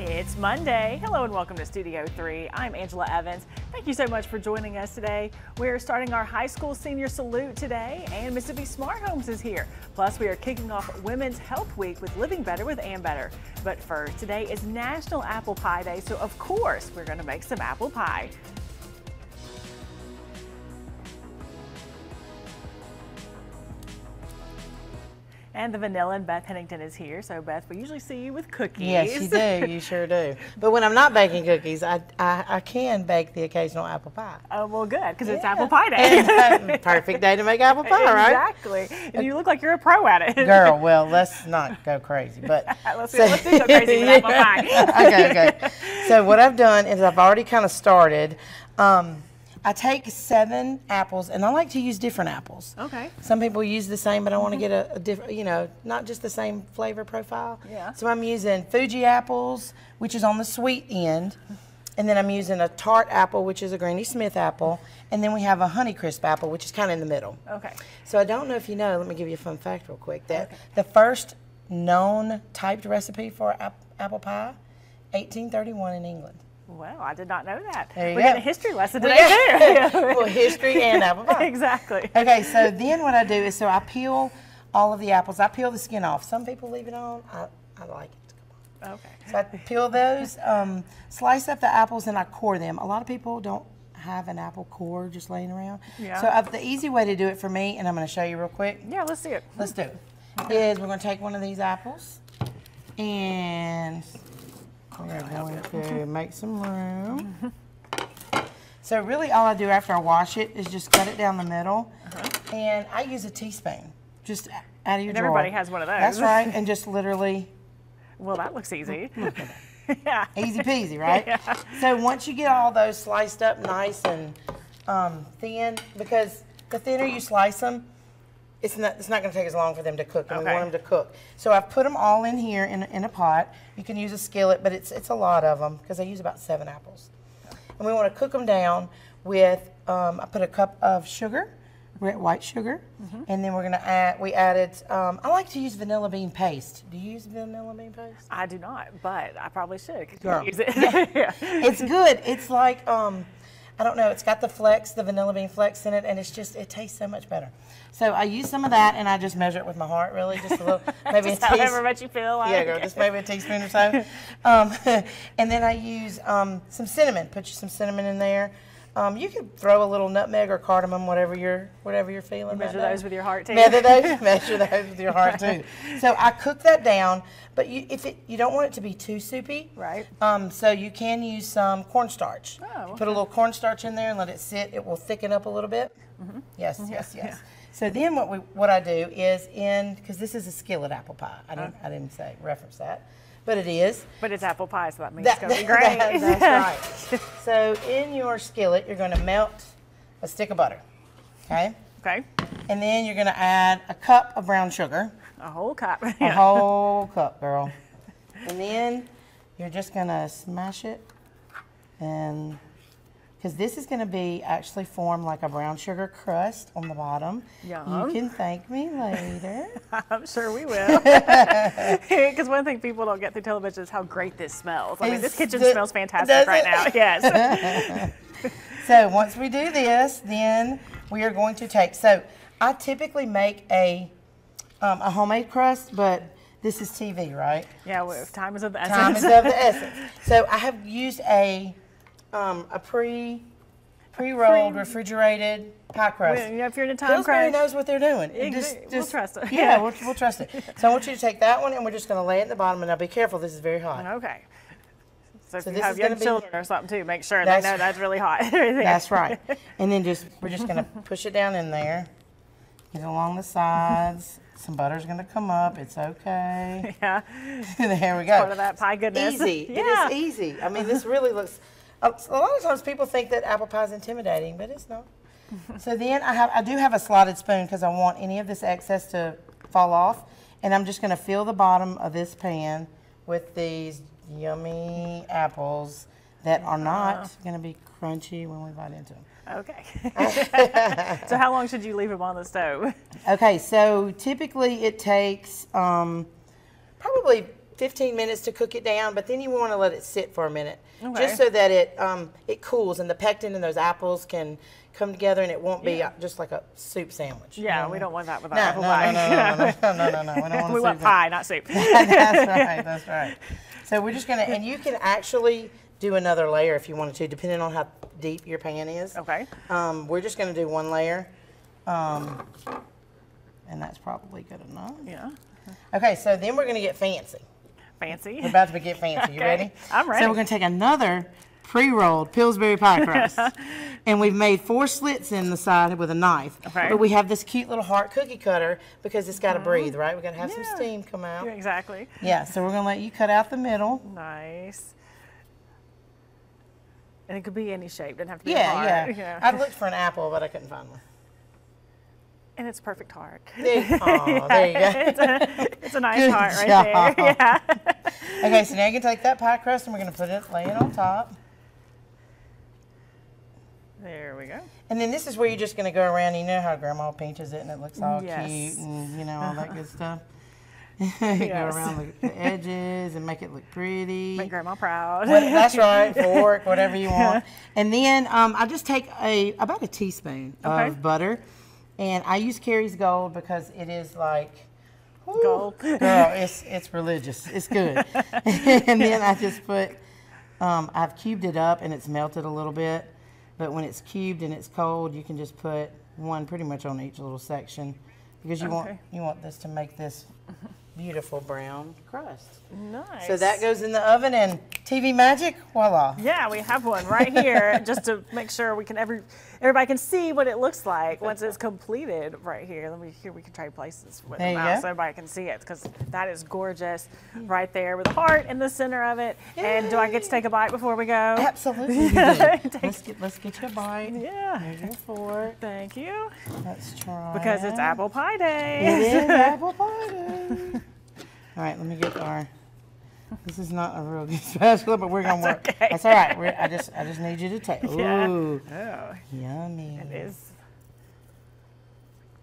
It's Monday. Hello and welcome to Studio 3. I'm Angela Evans. Thank you so much for joining us today. We're starting our high school senior salute today, and Mississippi Smart Homes is here. Plus, we are kicking off Women's Health Week with Living Better with Am Better. But first, today is National Apple Pie Day, so of course, we're going to make some apple pie. And the vanilla and Beth Hennington is here. So Beth, we usually see you with cookies. Yes, you do. You sure do. But when I'm not baking cookies, I, I, I can bake the occasional apple pie. Oh, well, good, because it's apple pie day. And, uh, perfect day to make apple pie, right? Exactly. And you look like you're a pro at it. Girl, well, let's not go crazy. But let's, so, let's do go crazy with apple pie. okay, okay. So what I've done is I've already kind of started. Um, I take seven apples, and I like to use different apples. Okay. Some people use the same, but I want to mm-hmm. get a, a different, you know, not just the same flavor profile. Yeah. So I'm using Fuji apples, which is on the sweet end, and then I'm using a tart apple, which is a Granny Smith apple, and then we have a Honeycrisp apple, which is kind of in the middle. Okay. So I don't know if you know. Let me give you a fun fact real quick. That okay. the first known typed recipe for ap apple pie, 1831 in England. Well, I did not know that. There you We're go. getting a history lesson today too. well, history and apple pie. exactly. Okay, so then what I do is so I peel all of the apples. I peel the skin off. Some people leave it on. I, I like it. To come on. Okay. So I peel those, um, slice up the apples, and I core them. A lot of people don't have an apple core just laying around. Yeah. So uh, the easy way to do it for me, and I'm going to show you real quick. Yeah, let's see it. Let's do it. Is we're going to take one of these apples and we're going to make some room. So really all I do after I wash it is just cut it down the middle. Uh -huh. And I use a teaspoon, just out of your and drawer. everybody has one of those. That's right, and just literally. Well, that looks easy. yeah. Easy peasy, right? Yeah. So once you get all those sliced up nice and um, thin, because the thinner you slice them, it's not, it's not going to take as long for them to cook, and okay. we want them to cook. So I've put them all in here in, in a pot. You can use a skillet, but it's, it's a lot of them because I use about seven apples. And we want to cook them down with, um, I put a cup of sugar, red white sugar, mm -hmm. and then we're going to add, we added, um, I like to use vanilla bean paste. Do you use vanilla bean paste? I do not, but I probably should. Girl. Use it. yeah. It's good. It's like, um, I don't know, it's got the flex, the vanilla bean flex in it, and it's just, it tastes so much better. So I use some of that, and I just measure it with my heart, really, just a little, maybe just a teaspoon. however much you feel like. Yeah, girl, just maybe a teaspoon or so. Um, and then I use um, some cinnamon. Put you some cinnamon in there. Um, you could throw a little nutmeg or cardamom, whatever you're, whatever you're feeling. You measure those with your heart too. Measure those, measure those with your heart too. So I cook that down, but you, if it, you don't want it to be too soupy, right? Um, so you can use some cornstarch. Oh, okay. Put a little cornstarch in there and let it sit. It will thicken up a little bit. Mm -hmm. Yes, yes, yes. Yeah. So then what we what I do is in because this is a skillet apple pie. I didn't okay. I didn't say reference that but it is. But it's apple pie, so that means that, it's going to be great. That, that's right. so in your skillet, you're going to melt a stick of butter, okay? Okay. And then you're going to add a cup of brown sugar. A whole cup. a whole cup, girl. And then you're just going to smash it and because this is going to be actually form like a brown sugar crust on the bottom. Yum. You can thank me later. I'm sure we will. Because one thing people don't get through television is how great this smells. I mean, this kitchen the, smells fantastic right now. Yes. so once we do this, then we are going to take. So I typically make a um, a homemade crust, but this is TV, right? Yeah, well, time is of the essence. Time is of the essence. So I have used a um, a pre pre-rolled pre refrigerated pie crust. Well, if you're in a time Pillsbury crunch, knows what they're doing. It, just, just, we'll trust it. Yeah, we'll, we'll, trust it. So I want you to take that one, and we're just going to lay it at the bottom. And now be careful, this is very hot. Okay. So if so you have young children or something too, make sure they know that's really hot. that's right. And then just we're just going to push it down in there. Get along the sides. Some butter's going to come up. It's okay. Yeah. there we go. Part of that pie goodness. Easy. Yeah. It is easy. I mean, this really looks. A lot of times people think that apple pie is intimidating, but it's not. so then I have I do have a slotted spoon because I want any of this excess to fall off, and I'm just going to fill the bottom of this pan with these yummy apples that are not going to be crunchy when we bite into them. Okay. so how long should you leave them on the stove? Okay, so typically it takes um, probably 15 minutes to cook it down, but then you want to let it sit for a minute, Okay. just so that it um, it cools and the pectin and those apples can come together and it won't be uh, just like a soup sandwich. you Yeah, know? we don't want that with our No, apple no, pie. no, no, no, no, no, no, no, no. We don't want we want pie, not soup. that's right. That's right. So we're just gonna, and you can actually do another layer if you wanted to, depending on how deep your pan is. Okay. Um, we're just gonna do one layer, um, and that's probably good enough. Yeah. Okay, so then we're gonna get fancy. Fancy. We're about to get fancy. You Okay, ready? I'm ready. So we're gonna take another pre-rolled Pillsbury pie crust, and we've made four slits in the side with a knife. Okay. But we have this cute little heart cookie cutter because it's got to mm-hmm. breathe, right? We got to have some steam come out. Yeah, exactly. Yeah. So we're gonna let you cut out the middle. Nice. And it could be any shape. Doesn't have to be a Yeah, heart. yeah. I looked for an apple, but I couldn't find one. And it's perfect heart. There, aw, there you go. it's, a, it's a nice Good heart right job. there. Yeah. Okay, so now you can take that pie crust and we're gonna put it, lay it on top. There we go. And then this is where you're just gonna go around. You know how Grandma pinches it and it looks all Yes. cute and you know all that good stuff. Go around the, the edges and make it look pretty. Make grandma proud. What- that's right, fork, whatever you want. And then um, I just take a about a teaspoon Okay. of butter, and I use Kerrygold because it is like whew, Gold. Girl, it's it's religious. It's good. and then I just put um, I've cubed it up and it's melted a little bit. But when it's cubed and it's cold, you can just put one pretty much on each little section because you want you want this to make this beautiful brown crust. nice. So that goes in the oven and TV magic, voila. Yeah, we have one right here just to make sure we can every everybody can see what it looks like once it's completed right here. Let me here we can trade places with There the mouse so everybody can see it because that is gorgeous right there with a heart in the center of it. And do I get to take a bite before we go? Absolutely. let's get let's get you a bite. Yeah. Here's your fork. Thank you. Let's try. Because it's apple pie day. It is apple pie day. All right, let me get our. This is not a real good spatula, but we're gonna work. okay. That's all right. We're, I just I just need you to take. Yeah. Ooh, Oh, yummy. it is.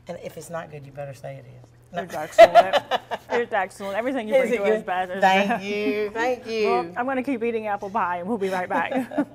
And if it's not good, you better say it is. No. It's excellent. it's excellent. Everything you Is bring to us? Is- better. Thank you. Thank you. Well, I'm going to keep eating apple pie and we'll be right back.